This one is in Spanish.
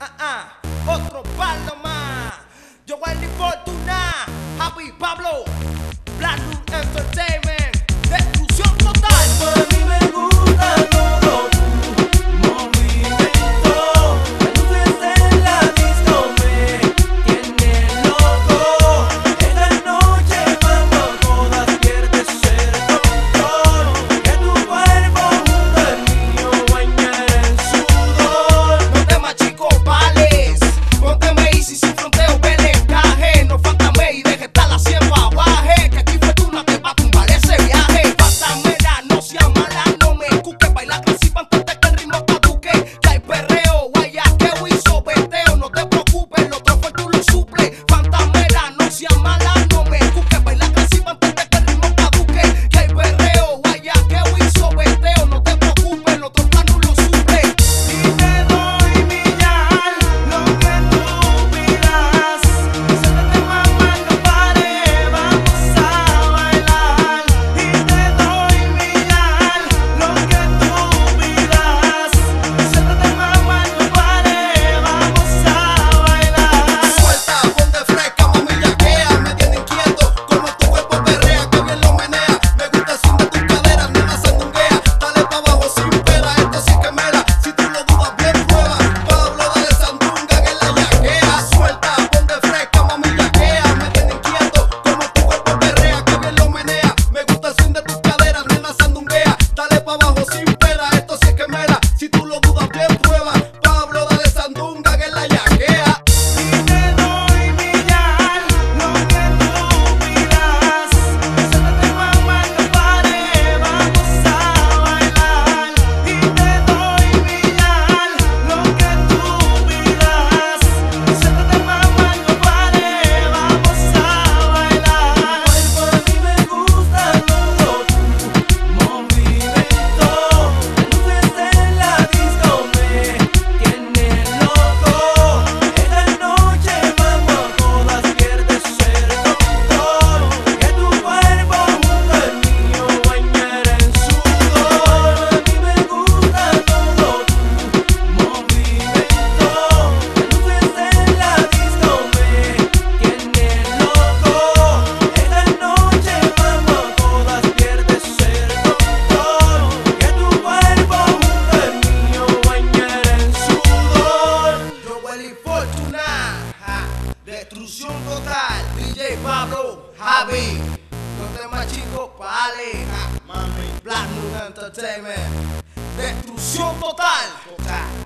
ah, ah, otro palo más. Yo voy a fortuna, happy Destrucción total, DJ Pablo, Javi. Los temas chicos para Mami, Black Moon Entertainment. Destrucción total. Total.